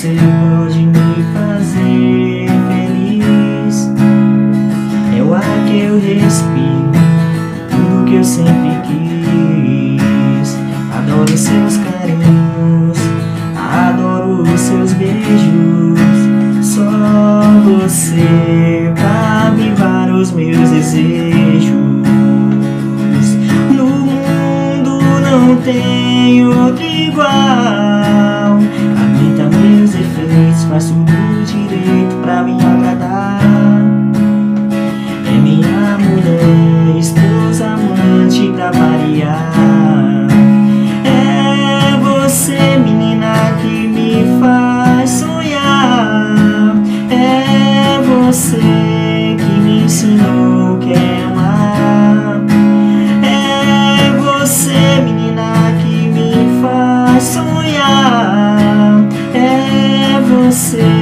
você pode me fazer feliz. É o ar que eu respiro, tudo que eu sempre quis. Adoro seus carinhos, adoro os seus beijos. Só você pra avivar os meus desejos. No mundo não tem outro igual. Faz tudo me